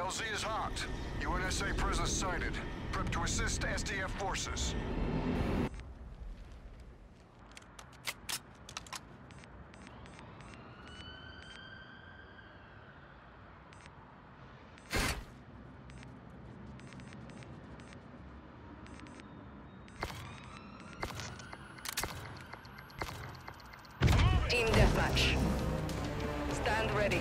LZ is hot. UNSA presence sighted. Prep to assist SDF forces. Team deathmatch. Stand ready.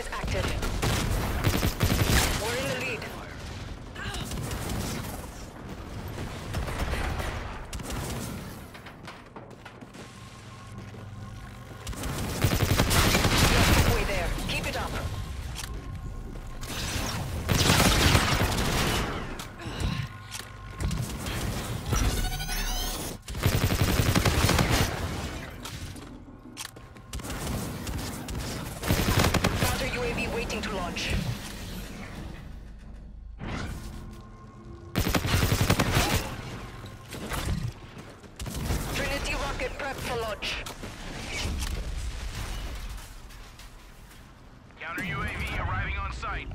Is active. Requesting to launch. Trinity rocket prep for launch. Counter UAV arriving on site.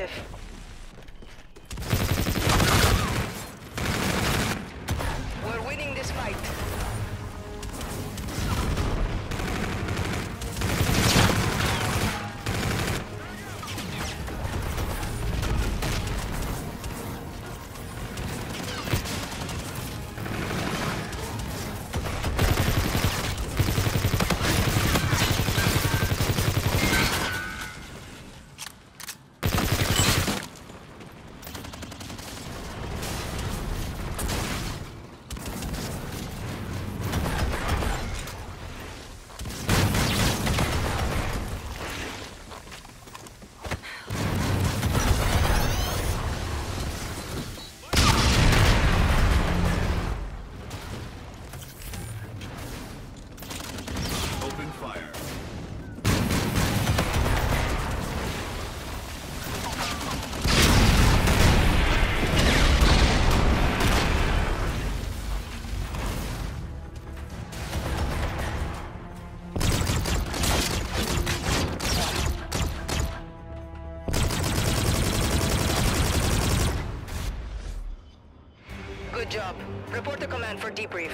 Active. Good job. Report to command for debrief.